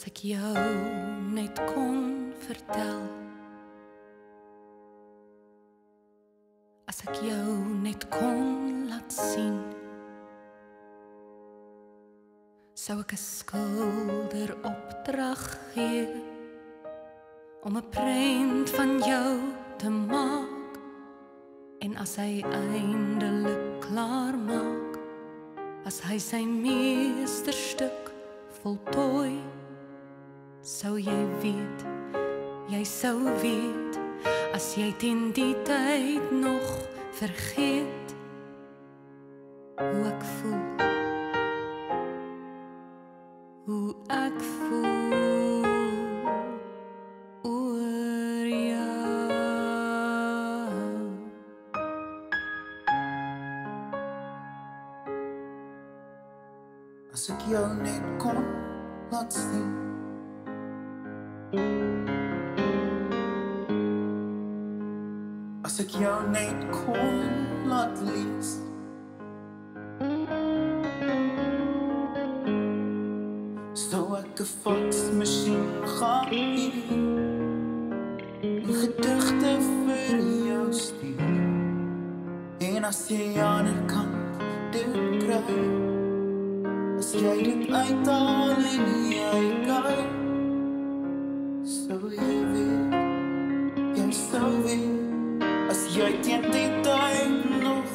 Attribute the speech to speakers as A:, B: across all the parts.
A: As ek jou net kon vertel. As ek jou net kon laat sien. Sou ek 'n skilder opdrag gee om 'n prent van jou te maak en as hy eindelik klaar maak as hy sy meesterstuk voltooi sou jy weet jy sou weet as jy teen die tyd nog vergeet hoe ek voel hoe ek voel oor jou
B: As ek jou net kon laat sien. Ek jou net kon laat lees. Sou ek 'n faksmasjien gaan hê. Gedigte vir jou stuur. En as jy aan die kant dit kry. As jy dit uithaal en jy gaan Sou jy weet Jy sou weet As jy teen die tyd nog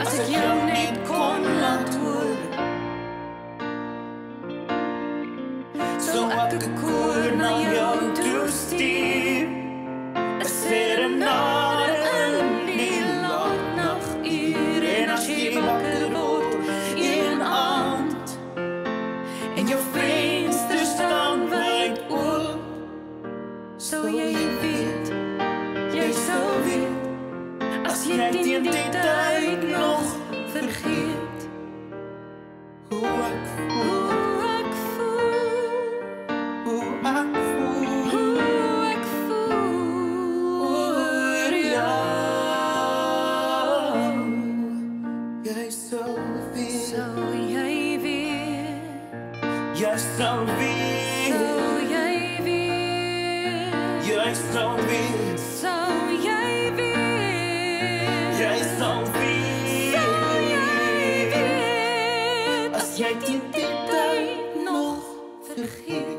A: As ek jou net kon laat hoor
B: So ek 'n koor na jou toe stuur. 'n Serenade in die laat
A: nagure en as jy wakker word een aand
B: En jou venster staan wyd oop.
A: sou jy weet jy sou weet as jy teen sou
B: jij weer. Jij
A: sou weer. Sou
B: jij weer. Jij sou weer.
A: Sou jij weer.
B: Jij sou weer.
A: Sou jij weer.
B: As jy die tyd
A: nog vergeet.